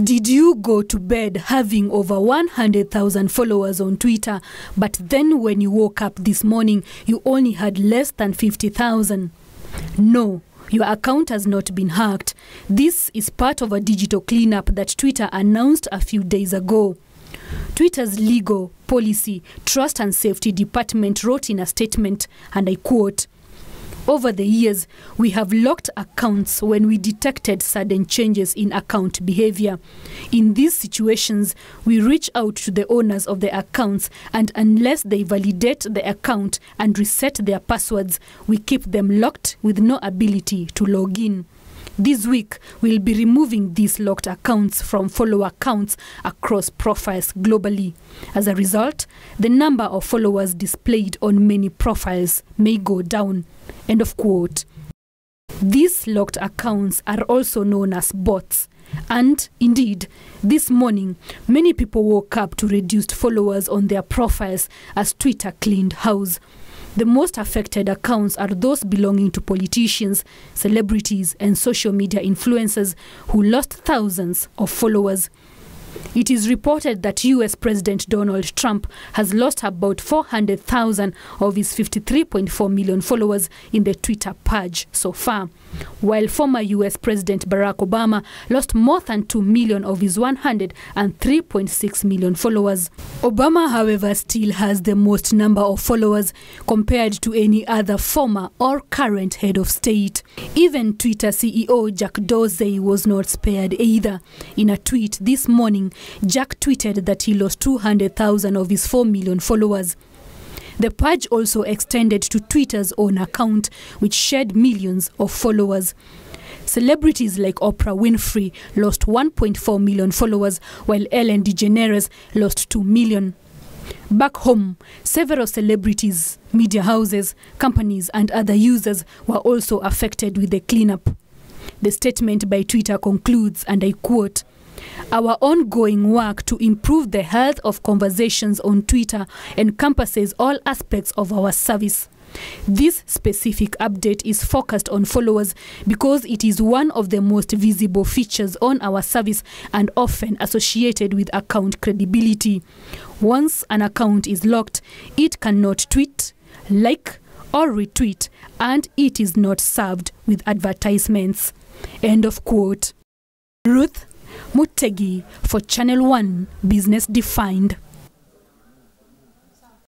Did you go to bed having over 100,000 followers on Twitter, but then when you woke up this morning, you only had less than 50,000? No, your account has not been hacked. This is part of a digital cleanup that Twitter announced a few days ago. Twitter's legal, policy, trust and safety department wrote in a statement, and I quote, over the years, we have locked accounts when we detected sudden changes in account behavior. In these situations, we reach out to the owners of the accounts, and unless they validate the account and reset their passwords, we keep them locked with no ability to log in. This week, we'll be removing these locked accounts from follower accounts across profiles globally. As a result, the number of followers displayed on many profiles may go down. End of quote. These locked accounts are also known as bots. And indeed, this morning, many people woke up to reduced followers on their profiles as Twitter cleaned house. The most affected accounts are those belonging to politicians, celebrities, and social media influencers who lost thousands of followers. It is reported that US President Donald Trump has lost about 400,000 of his 53.4 million followers in the Twitter purge so far, while former US President Barack Obama lost more than 2 million of his 103.6 million followers. Obama, however, still has the most number of followers compared to any other former or current head of state. Even Twitter CEO Jack Dorsey was not spared either. In a tweet this morning, Jack tweeted that he lost 200,000 of his 4 million followers. The purge also extended to Twitter's own account, which shed millions of followers. Celebrities like Oprah Winfrey lost 1.4 million followers, while Ellen DeGeneres lost 2 million. Back home, several celebrities, media houses, companies, and other users were also affected with the cleanup. The statement by Twitter concludes, and I quote, our ongoing work to improve the health of conversations on Twitter encompasses all aspects of our service. This specific update is focused on followers because it is one of the most visible features on our service and often associated with account credibility. Once an account is locked, it cannot tweet, like, or retweet, and it is not served with advertisements. End of quote. Ruth Mutegi for Channel 1 Business Defined.